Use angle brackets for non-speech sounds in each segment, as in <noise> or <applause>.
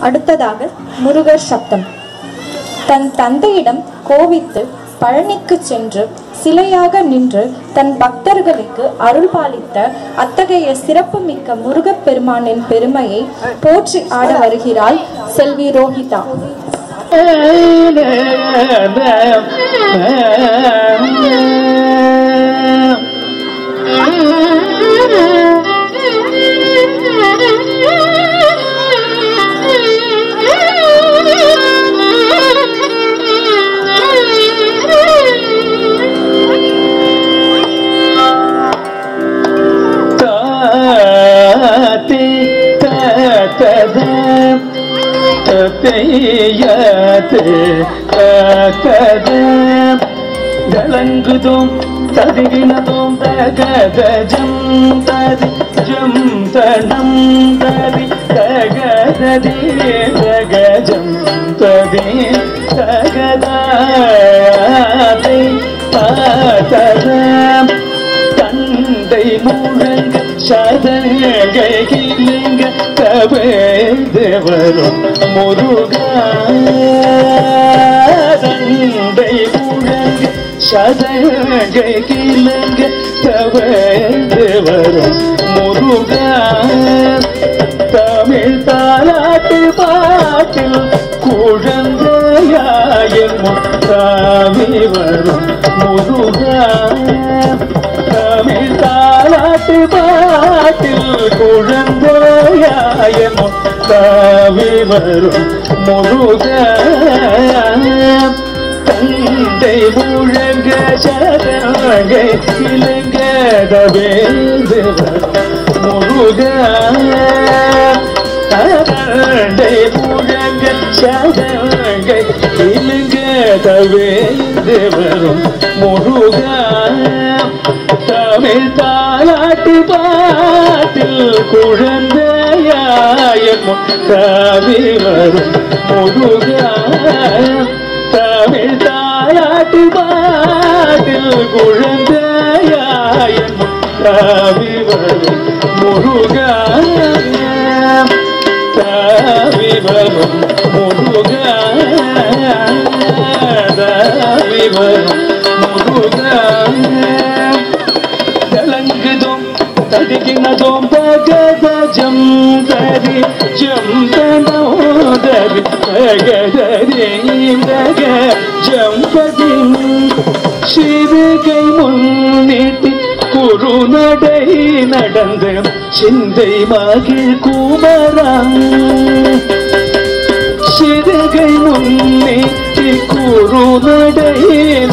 அடுத்ததாக முருகர் சப்தம். தன் தந்தையிடம் கோவித்து பழனிக்கு சென்று சிலையாக நின்று தன் பக்தர்களுக்கு அருள் பாலித்த அத்தகைய சிறப்புமிக்க முருகப் பெருமானின் பெருமையை போற்றி ஆட வருகிறாள் செல்வி ரோஹிதா. தாத்தி <laughs> தத்தையத்து தத கலங்குதும் ததிகினதும் தகதஜம் ததி ஜம் தடம் ததி தகததி தகஜம் ததி தகதாதை ததம் தந்தை முழங்க சதங்கை கிளுங்க கவேந்து வரும் முருகா சதங்கை கிளுங்க கவேந்து முருகா தமிழ் தாலாட்டு பாட்டில் குழந்தையாயின் முத்தாமி வரும் முருகா முத்தாமி வரும் முருகா. தந்தை முழங்க சதங்கை இலங்க தவேந்து தந்தை முழங்க சதங்கை இலங்க வரும் முருகா. தமிழ் தாலாட்டு பாட்டில் குழந்தை முத்தாவி வரும் முருகா தமிழ் தாலாட்டு பாட்டில் குழந்தையாய முத்தாவி வரும் முருகா தாவி வரும் தாவி வரும் தடுகினதும் தனோதரி பகதரி தக ஜம் பதின் சிறுகை முன்னிட்டு குறுநடை நடந்து சிந்தை மகிழ் குமரா சிறுகை முன்னேற்றி குறுநடை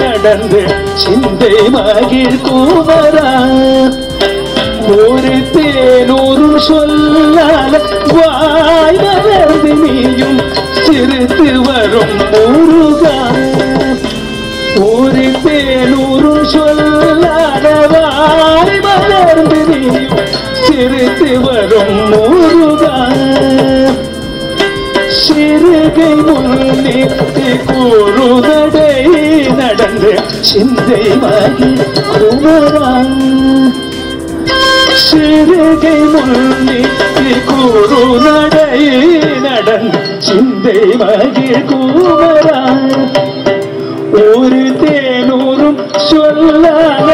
நடந்து சிந்தை மகிழ் குமரா ஒரு தேனூறு சொல்லால வாய் மலர்ந்து நீயும் சிரித்து வரும் முருகா. ஒரு தேனூறு சொல்லால வாய் மலர்ந்து நீயும் சிரித்து வரும் முருகா. சிறுகை முன்னிட்டு கூறுதடை நடந்து சிந்தை மகி குமரா. சிறுகை முன்னிட்டு கூறுநடை நடந்து சிந்தை மகி குமரா ஒரு தேனூரும் சொல்லாத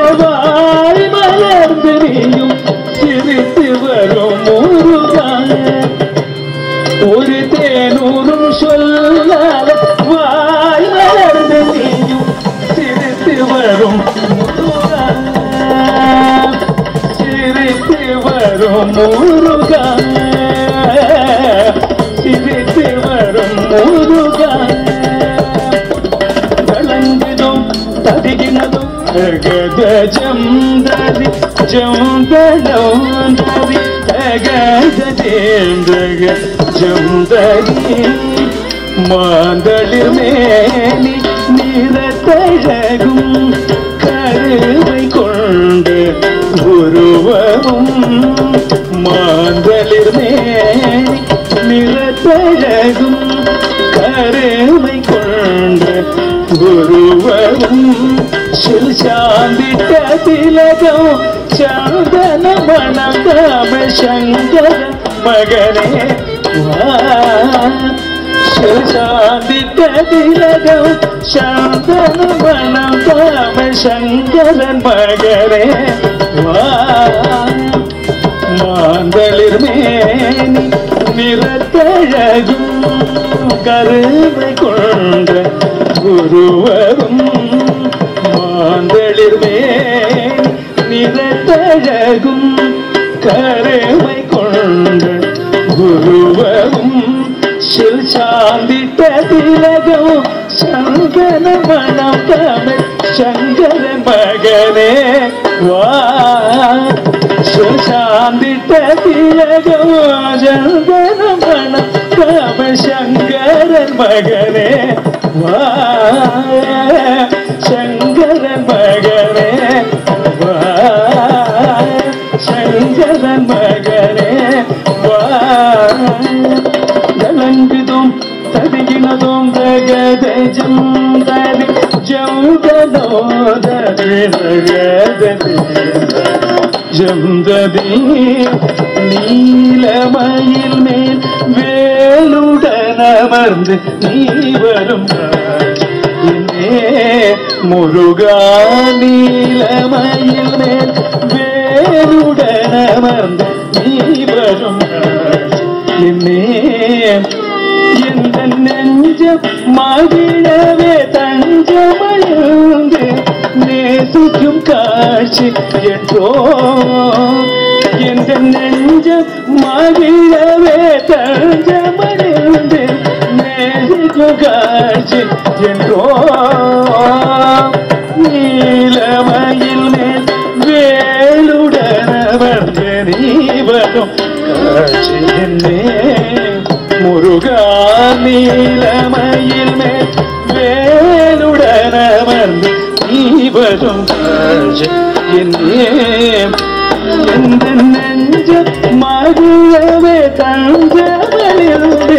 தகதேந்திரக சுந்தரி மாந்தளிர் மேனி நிறத்தழகும் கருவை கொண்டு உருவமும் மாந்தளிர் மேனி நிறத்தழகும் உருவமும் சில் சாந்திட்ட திலகம் சந்தன மணம் தமிழ் சங்கர மகனே சாந்திக்கதிலகம் சாந்தன மனம் காம சங்கரன் மகரே வா. மாந்தளிர் மேனி நிறத்தழகும் கருமை கொண்ட குருவரும் மாந்தளிர் மேனி நிறத்தழகும் கருமை கொண்ட குருவரும் சில் சாந்திட்ட திலகம் சங்கர மனம் தமிழ் சங்கர மகனே வா. சுசாந்திட்ட திலகம் சங்கர மனம் தமிழ் சங்கரன் மகனே வா. சங்கரன் மகனே வா. சங்கரன் மகனே வா. ஜலங்குதும் ததிகினதும் தகதஜம் ததி ஜௌதனோதரி தகததி ஜம்ததி நீலமயில் மேல் வே அமர்ந்து நீ வரும் காட்சியிலே முருகா நீலமயில் மேல் வேலுடன் அமர்ந்து நீ வரும் காட்சியிலே இந்த நெஞ்சம் மகிழவே தஞ்சமழுந்து நேசிக்கும் காட்சி என்றோ இந்த நெஞ்சம் மகிழவே தஞ்சமழுந்து நேசிக்கும் காட்சி என்றோ நீலமயில் மேல் வேலுடன் அமர்ந்து நீ வரும் காட்சி என்னே முருகா நீலமயில் மேல் வேலுடன் அமர்ந்து நீவரும் காட்சி என்னே எந்த நெஞ்ச மகிழவே தஞ்சமலிருந்து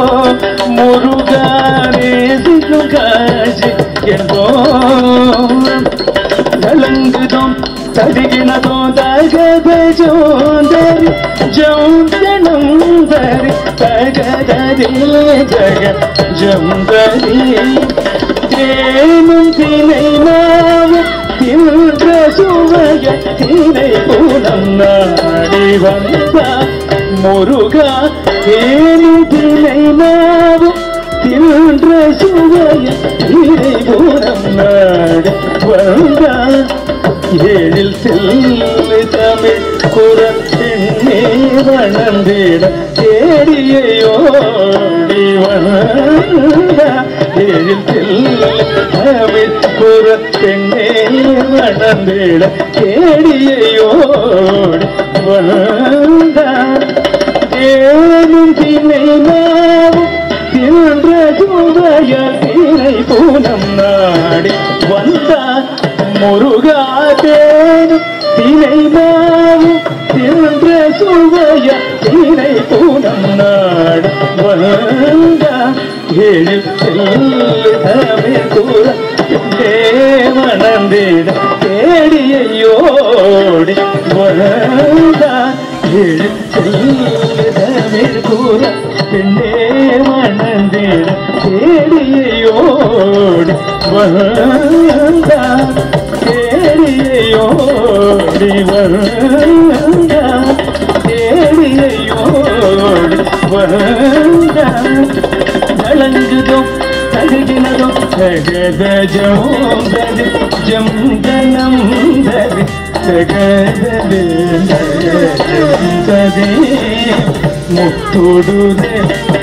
தகதரி ஜக ஜோந்தரி தேனும் தினை மாவும் தின்ற சுவைய தினை பூனம் நாடி வந்தா. முருகா தேனும் தினை தின்ற சுவைய தினை பூனம் நாடி ஏழில் செல்லு தமிழ் குரல் வளர்ந்திட தேடியோடி வந்த ஏழில் செல்லு தமிழ் குரத்தின்னே வளர்ந்திட தேடியோடி வந்த ஏனும் தினை நாவும் தின்ற சுவைய தினை பூனம் நாடி வந்தார் முருகாதேனும் தினை மாவும் ஏழு தமிழ் மணந்திட தேடியோடி வந்தா பெண்ணே மணந்திட தேடியோடி வந்தா தேடியோடி வந்தா தேடியோடி வந்தா நலங்குதும் தகுதினதும் தகதஜம் தரி ஜம் தனம்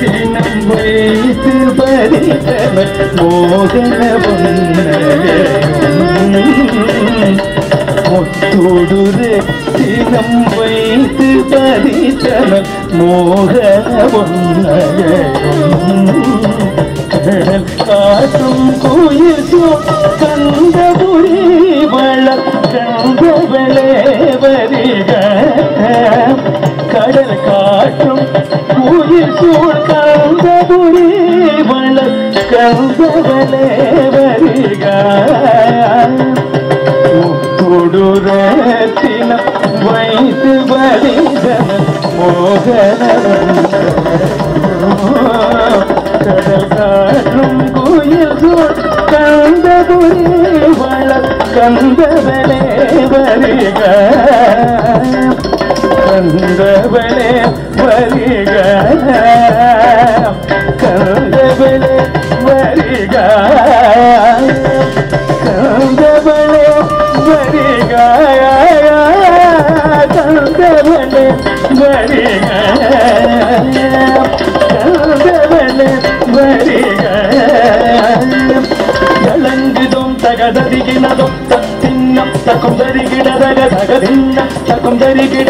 தினம் வைத்து பரிதன மோகன முத்தொடுதே தினம் வைத்து பரிதன மோகன கடல் காற்றும் குயிலும் கந்தபுரி வள கந்தவளே வரிக காற்றும் குயில் சூழ் கந்தபுரி வளர்க்கந்தவளே வருக கொடுரத்தினம் வைத்து வலிதன மோகன கடல் காற்றும் கந்தவளே வருக கந்தவளே வருக கந்தவளே வருக